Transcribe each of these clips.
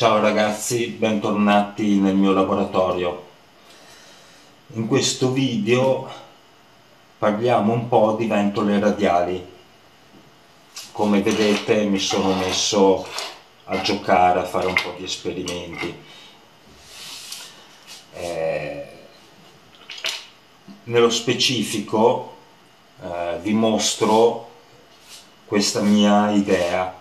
Ciao ragazzi, bentornati nel mio laboratorio. In questo video parliamo un po' di ventole radiali. Come vedete mi sono messo a giocare, a fare un po' di esperimenti. Eh, nello specifico eh, vi mostro questa mia idea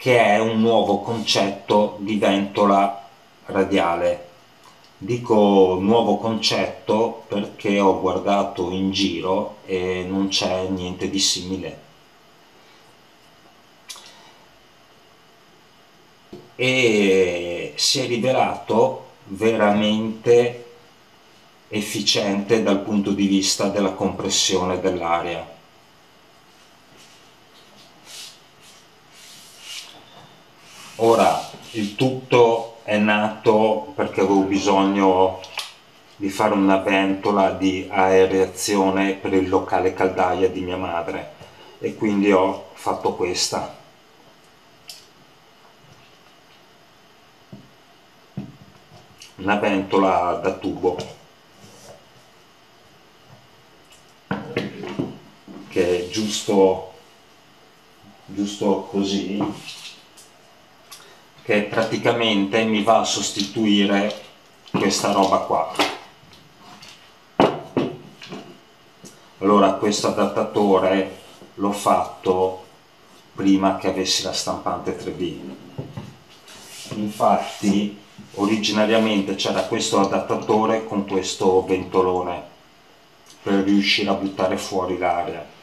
che è un nuovo concetto di ventola radiale. Dico nuovo concetto perché ho guardato in giro e non c'è niente di simile. E si è rivelato veramente efficiente dal punto di vista della compressione dell'aria Ora, il tutto è nato perché avevo bisogno di fare una ventola di aereazione per il locale caldaia di mia madre. E quindi ho fatto questa. Una ventola da tubo. Che è giusto, giusto così che praticamente mi va a sostituire questa roba qua. Allora questo adattatore l'ho fatto prima che avessi la stampante 3D infatti originariamente c'era questo adattatore con questo ventolone per riuscire a buttare fuori l'aria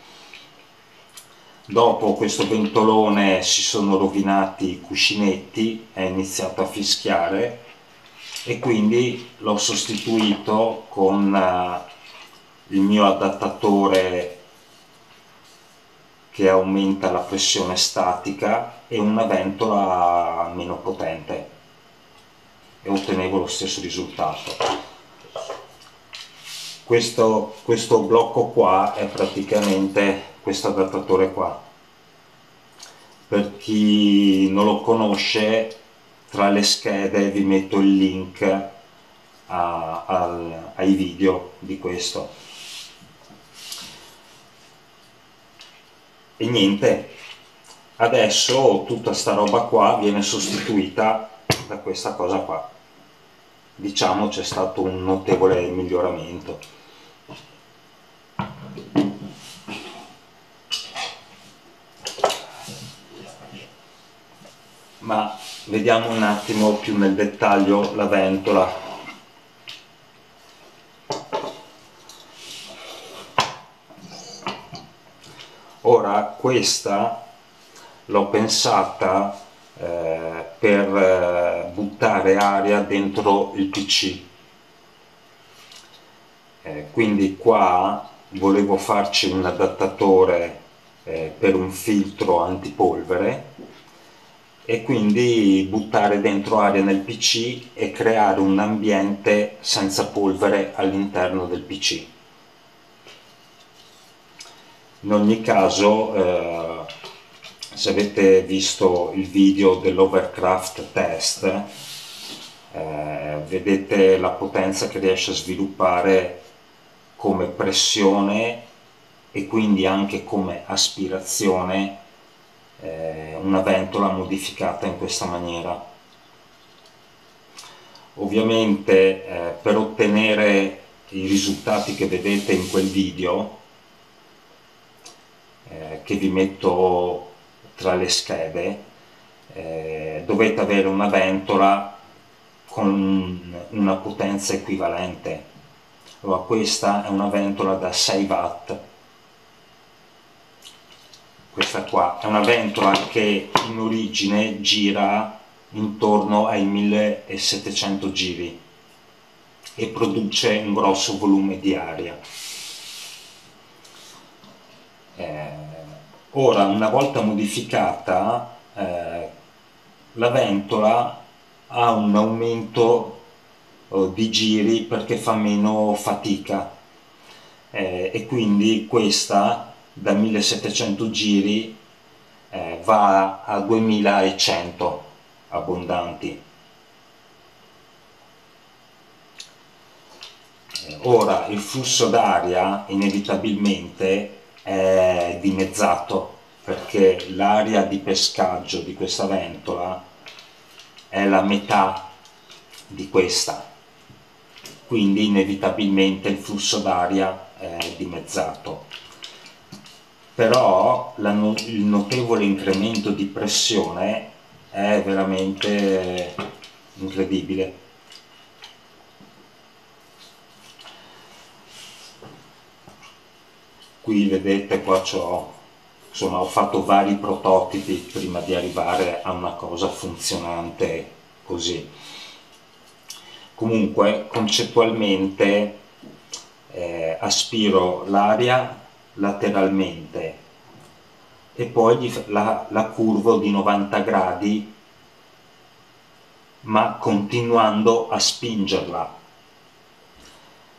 Dopo questo ventolone si sono rovinati i cuscinetti, è iniziato a fischiare e quindi l'ho sostituito con uh, il mio adattatore che aumenta la pressione statica e una ventola meno potente e ottenevo lo stesso risultato. Questo, questo blocco qua è praticamente questo adattatore qua. Per chi non lo conosce tra le schede vi metto il link a, a, ai video di questo. E niente. Adesso tutta sta roba qua viene sostituita da questa cosa qua. Diciamo c'è stato un notevole miglioramento ma vediamo un attimo più nel dettaglio la ventola. Ora questa l'ho pensata eh, per eh, buttare aria dentro il pc eh, quindi qua volevo farci un adattatore eh, per un filtro antipolvere e quindi buttare dentro aria nel PC e creare un ambiente senza polvere all'interno del PC. In ogni caso, eh, se avete visto il video dell'Overcraft test, eh, vedete la potenza che riesce a sviluppare come pressione e quindi anche come aspirazione eh, una ventola modificata in questa maniera. Ovviamente eh, per ottenere i risultati che vedete in quel video, eh, che vi metto tra le schede, eh, dovete avere una ventola con una potenza equivalente. Allora, questa è una ventola da 6 watt questa qua. È una ventola che in origine gira intorno ai 1700 giri e produce un grosso volume di aria. Eh, ora una volta modificata eh, la ventola ha un aumento oh, di giri perché fa meno fatica. Eh, e quindi questa da 1700 giri eh, va a 2100 abbondanti. Ora il flusso d'aria inevitabilmente è dimezzato perché l'aria di pescaggio di questa ventola è la metà di questa, quindi inevitabilmente il flusso d'aria è dimezzato. Però la, il notevole incremento di pressione è veramente incredibile. Qui vedete qua ho, insomma, ho fatto vari prototipi prima di arrivare a una cosa funzionante così. Comunque concettualmente eh, aspiro l'aria lateralmente e poi la, la curvo di 90 gradi ma continuando a spingerla.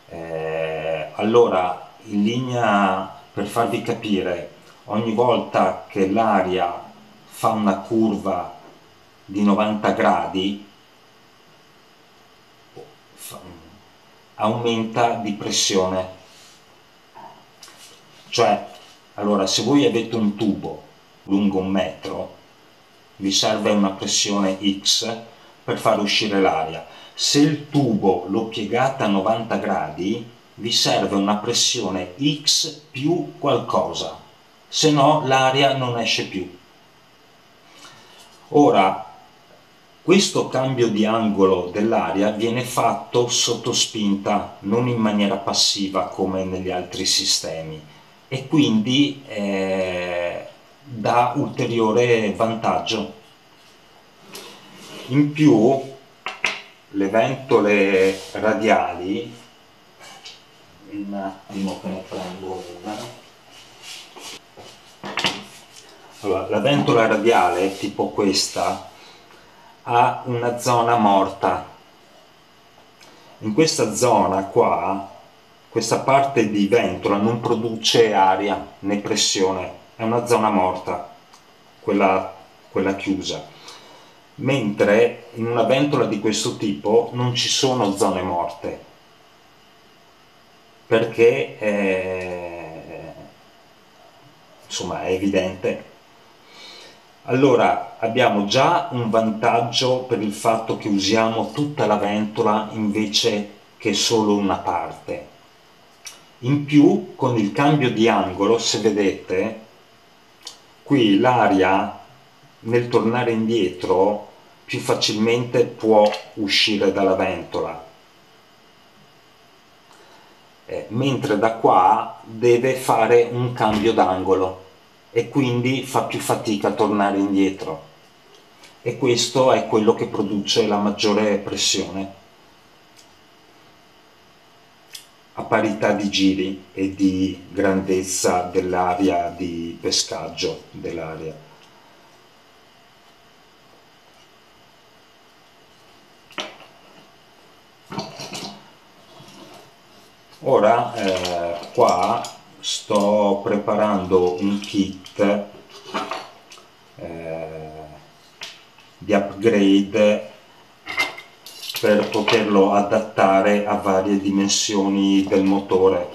Eh, allora, in linea per farvi capire, ogni volta che l'aria fa una curva di 90 gradi, aumenta di pressione. Cioè, allora, se voi avete un tubo lungo un metro, vi serve una pressione X per far uscire l'aria. Se il tubo lo piegate a 90 gradi, vi serve una pressione X più qualcosa, se no l'aria non esce più. Ora, questo cambio di angolo dell'aria viene fatto sotto spinta, non in maniera passiva come negli altri sistemi e quindi eh, dà ulteriore vantaggio. In più le ventole radiali, un attimo che ne prendo una, allora, la ventola radiale tipo questa ha una zona morta. In questa zona qua questa parte di ventola non produce aria né pressione, è una zona morta, quella, quella chiusa. Mentre in una ventola di questo tipo non ci sono zone morte, perché è, insomma è evidente. Allora abbiamo già un vantaggio per il fatto che usiamo tutta la ventola invece che solo una parte in più con il cambio di angolo se vedete qui l'aria nel tornare indietro più facilmente può uscire dalla ventola. Eh, mentre da qua deve fare un cambio d'angolo e quindi fa più fatica a tornare indietro. E questo è quello che produce la maggiore pressione a parità di giri e di grandezza dell'area di pescaggio dell'area. Ora eh, qua sto preparando un kit eh, di upgrade per poterlo adattare a varie dimensioni del motore.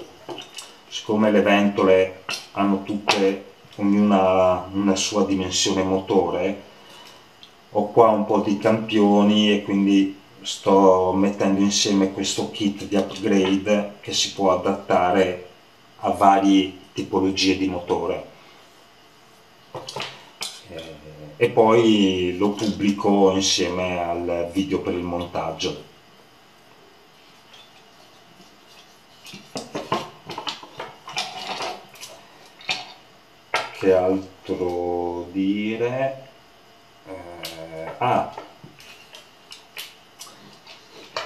Siccome le ventole hanno tutte ognuna una sua dimensione motore, ho qua un po' di campioni e quindi sto mettendo insieme questo kit di upgrade che si può adattare a varie tipologie di motore e poi lo pubblico insieme al video per il montaggio. Che altro dire? Eh, ah,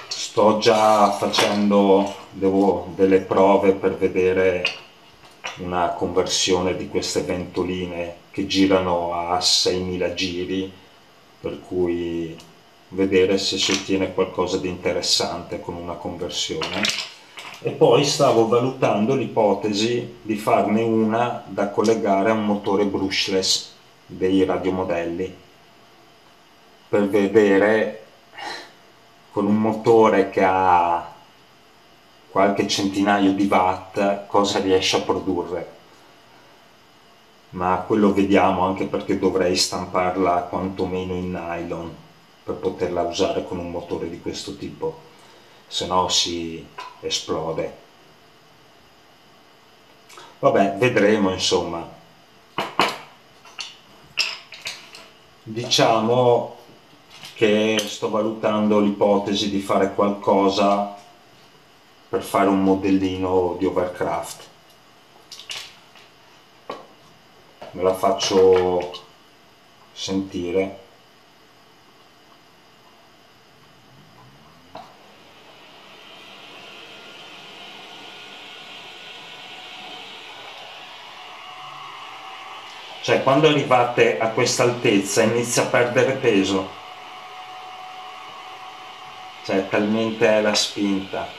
sto già facendo devo, delle prove per vedere una conversione di queste ventoline che girano a 6.000 giri, per cui vedere se si ottiene qualcosa di interessante con una conversione. E poi stavo valutando l'ipotesi di farne una da collegare a un motore brushless dei radiomodelli. per vedere con un motore che ha qualche centinaio di watt cosa riesce a produrre ma quello vediamo anche perché dovrei stamparla quantomeno in nylon per poterla usare con un motore di questo tipo. Se no si esplode. Vabbè vedremo insomma. Diciamo che sto valutando l'ipotesi di fare qualcosa per fare un modellino di overcraft me la faccio sentire. Cioè quando arrivate a questa altezza inizia a perdere peso. Cioè talmente è la spinta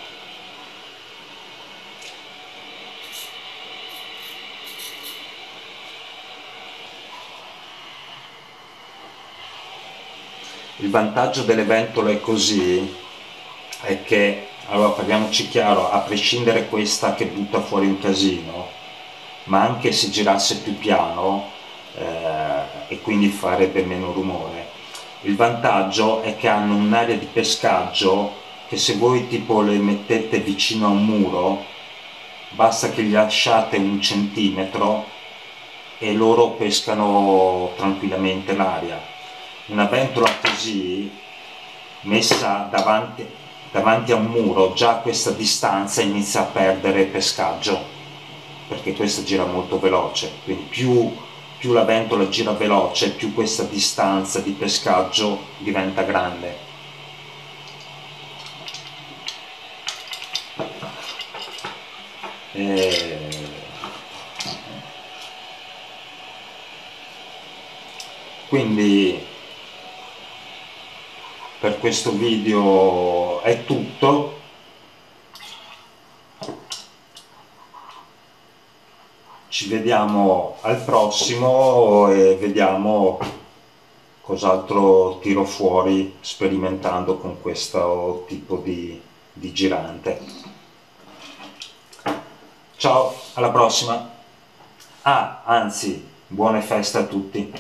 Il vantaggio delle ventole così è che, allora parliamoci chiaro, a prescindere questa che butta fuori un casino, ma anche se girasse più piano eh, e quindi farebbe meno rumore, il vantaggio è che hanno un'area di pescaggio che se voi tipo le mettete vicino a un muro, basta che gli lasciate un centimetro e loro pescano tranquillamente l'aria una ventola così messa davanti, davanti a un muro già a questa distanza inizia a perdere pescaggio perché questa gira molto veloce. Quindi più, più la ventola gira veloce più questa distanza di pescaggio diventa grande. E... quindi per questo video è tutto. Ci vediamo al prossimo e vediamo cos'altro tiro fuori sperimentando con questo tipo di, di girante. Ciao alla prossima. Ah anzi buone feste a tutti